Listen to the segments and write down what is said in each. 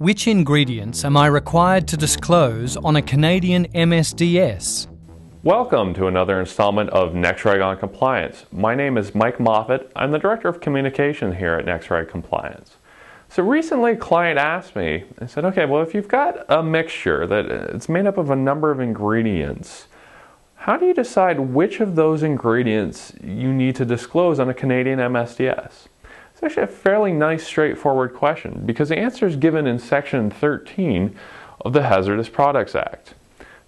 Which ingredients am I required to disclose on a Canadian MSDS? Welcome to another installment of NexReg on Compliance. My name is Mike Moffat. I'm the Director of Communication here at NexReg Compliance. So recently a client asked me, I said, okay, well if you've got a mixture that uh, it's made up of a number of ingredients, how do you decide which of those ingredients you need to disclose on a Canadian MSDS? It's actually a fairly nice, straightforward question because the answer is given in Section 13 of the Hazardous Products Act.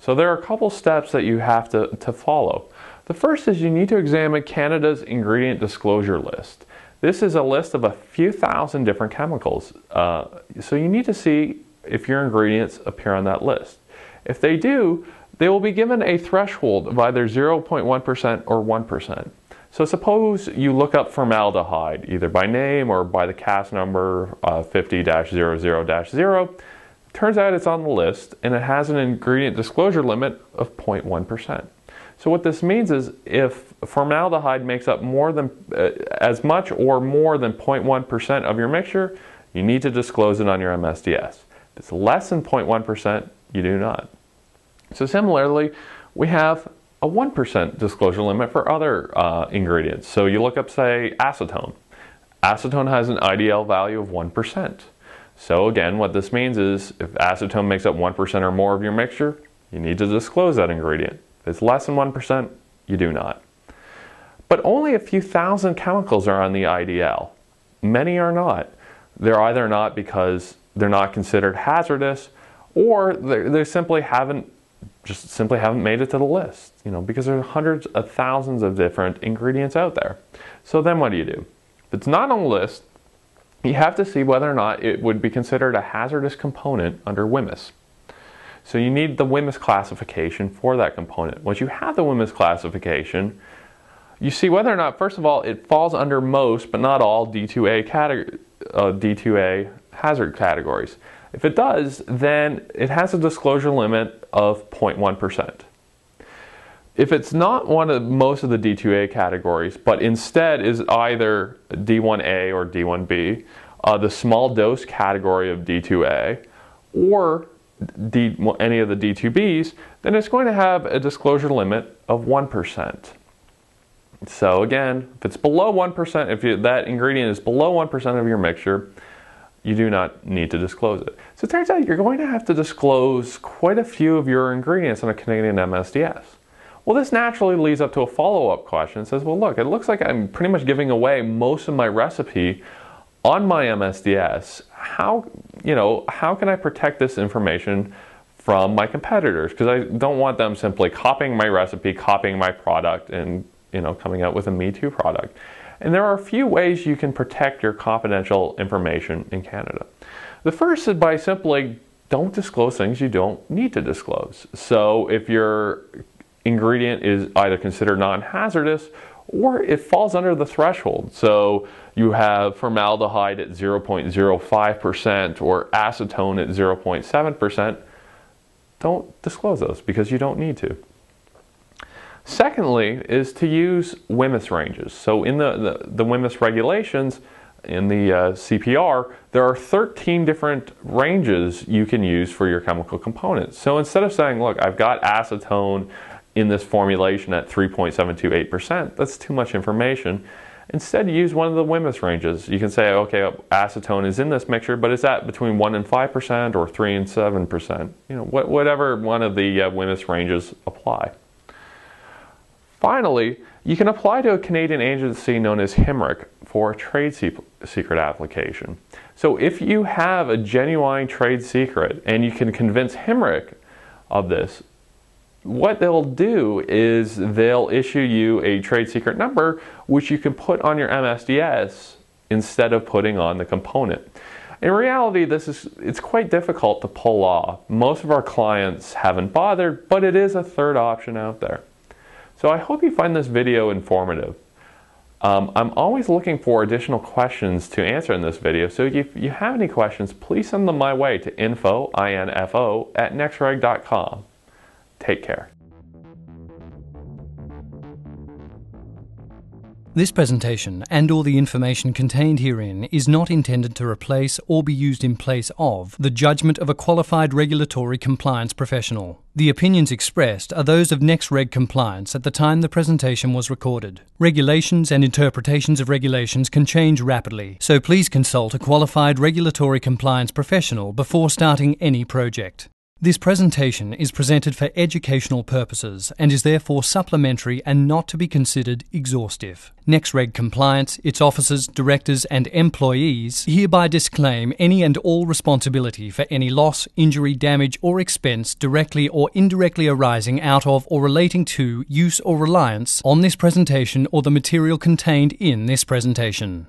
So there are a couple steps that you have to, to follow. The first is you need to examine Canada's ingredient disclosure list. This is a list of a few thousand different chemicals. Uh, so you need to see if your ingredients appear on that list. If they do, they will be given a threshold of either 0.1% or 1%. So suppose you look up formaldehyde, either by name or by the CAS number uh, 50-00-0. Turns out it's on the list and it has an ingredient disclosure limit of 0.1%. So what this means is if formaldehyde makes up more than uh, as much or more than 0.1% of your mixture, you need to disclose it on your MSDS. If it's less than 0.1%, you do not. So similarly, we have a 1% disclosure limit for other uh, ingredients. So you look up, say, acetone. Acetone has an IDL value of 1%. So again, what this means is if acetone makes up 1% or more of your mixture, you need to disclose that ingredient. If it's less than 1%, you do not. But only a few thousand chemicals are on the IDL. Many are not. They're either not because they're not considered hazardous or they simply haven't just simply haven't made it to the list, you know, because there are hundreds of thousands of different ingredients out there. So then what do you do? If it's not on the list, you have to see whether or not it would be considered a hazardous component under WHMIS. So you need the WHMIS classification for that component. Once you have the WHMIS classification, you see whether or not, first of all, it falls under most, but not all, D2A, category, uh, D2A hazard categories. If it does, then it has a disclosure limit of 0.1%. If it's not one of most of the D2A categories, but instead is either D1A or D1B, uh, the small dose category of D2A, or D, any of the D2Bs, then it's going to have a disclosure limit of 1%. So again, if it's below 1%, if you, that ingredient is below 1% of your mixture, you do not need to disclose it. So it turns out you're going to have to disclose quite a few of your ingredients on a Canadian MSDS. Well, this naturally leads up to a follow-up question. It says, well, look, it looks like I'm pretty much giving away most of my recipe on my MSDS. How, you know, how can I protect this information from my competitors? Because I don't want them simply copying my recipe, copying my product, and, you know, coming out with a Me Too product. And there are a few ways you can protect your confidential information in Canada. The first is by simply don't disclose things you don't need to disclose. So if your ingredient is either considered non-hazardous or it falls under the threshold. So you have formaldehyde at 0.05% or acetone at 0.7%, don't disclose those because you don't need to. Secondly is to use WHMIS ranges. So in the, the, the WHMIS regulations, in the uh, CPR, there are 13 different ranges you can use for your chemical components. So instead of saying, look, I've got acetone in this formulation at 3.728%, that's too much information. Instead, use one of the WHMIS ranges. You can say, okay, acetone is in this mixture, but is that between 1 and 5% or 3 and 7%? You know, wh whatever one of the uh, WHMIS ranges apply. Finally, you can apply to a Canadian agency known as HMIRC for a trade secret application. So if you have a genuine trade secret and you can convince HMIRC of this, what they'll do is they'll issue you a trade secret number which you can put on your MSDS instead of putting on the component. In reality, this is it's quite difficult to pull off. Most of our clients haven't bothered, but it is a third option out there. So I hope you find this video informative. Um, I'm always looking for additional questions to answer in this video, so if you have any questions, please send them my way to info, I-N-F-O, at nexreg.com. Take care. This presentation and all the information contained herein is not intended to replace or be used in place of the judgment of a qualified regulatory compliance professional. The opinions expressed are those of NexReg Compliance at the time the presentation was recorded. Regulations and interpretations of regulations can change rapidly, so please consult a qualified regulatory compliance professional before starting any project. This presentation is presented for educational purposes and is therefore supplementary and not to be considered exhaustive. NexReg Compliance, its officers, directors, and employees hereby disclaim any and all responsibility for any loss, injury, damage, or expense directly or indirectly arising out of or relating to use or reliance on this presentation or the material contained in this presentation.